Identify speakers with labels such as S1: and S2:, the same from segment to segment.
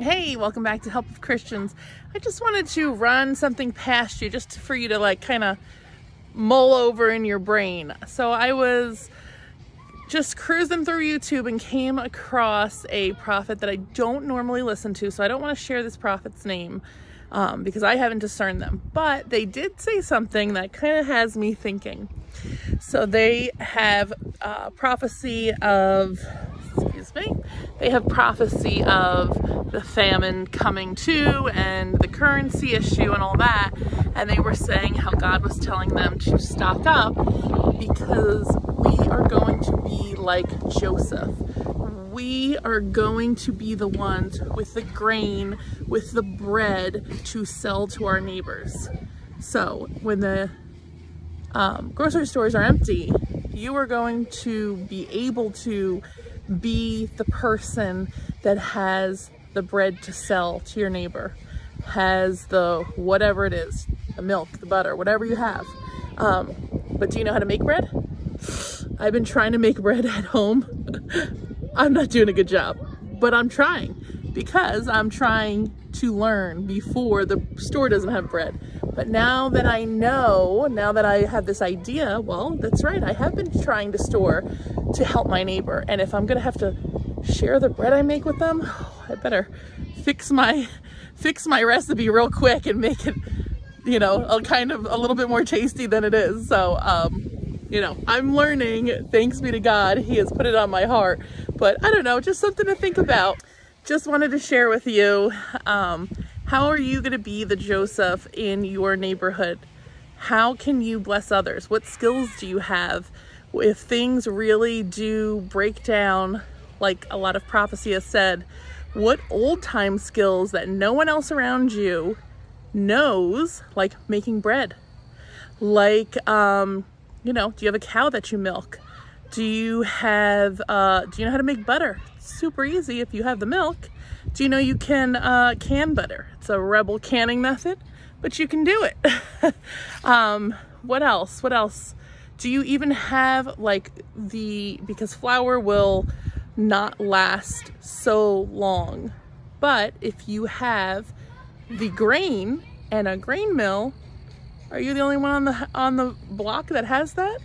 S1: Hey, welcome back to Help of Christians. I just wanted to run something past you just for you to like kind of mull over in your brain. So I was just cruising through YouTube and came across a prophet that I don't normally listen to. So I don't want to share this prophet's name um, because I haven't discerned them. But they did say something that kind of has me thinking. So they have uh, prophecy of, excuse me, they have prophecy of the famine coming too and the currency issue and all that. And they were saying how God was telling them to stock up because we are going to be like Joseph. We are going to be the ones with the grain, with the bread to sell to our neighbors. So when the um, grocery stores are empty, you are going to be able to be the person that has the bread to sell to your neighbor, has the whatever it is, the milk, the butter, whatever you have. Um, but do you know how to make bread? I've been trying to make bread at home. I'm not doing a good job, but I'm trying because I'm trying to learn before the store doesn't have bread. But now that I know, now that I have this idea, well, that's right. I have been trying to store to help my neighbor. And if I'm going to have to share the bread I make with them, I better fix my, fix my recipe real quick and make it, you know, a kind of a little bit more tasty than it is. So, um, you know, I'm learning, thanks be to God, he has put it on my heart. But I don't know, just something to think about. Just wanted to share with you. Um, how are you going to be the Joseph in your neighborhood? How can you bless others? What skills do you have? If things really do break down, like a lot of prophecy has said, what old time skills that no one else around you knows, like making bread? Like, um, you know, do you have a cow that you milk? Do you have, uh, do you know how to make butter? Super easy if you have the milk. Do you know you can uh, can butter? It's a rebel canning method, but you can do it. um, what else? What else? Do you even have like the, because flour will not last so long, but if you have the grain and a grain mill, are you the only one on the on the block that has that?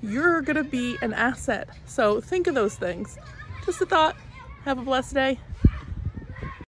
S1: You're gonna be an asset. So think of those things. Just a thought. Have a blessed day.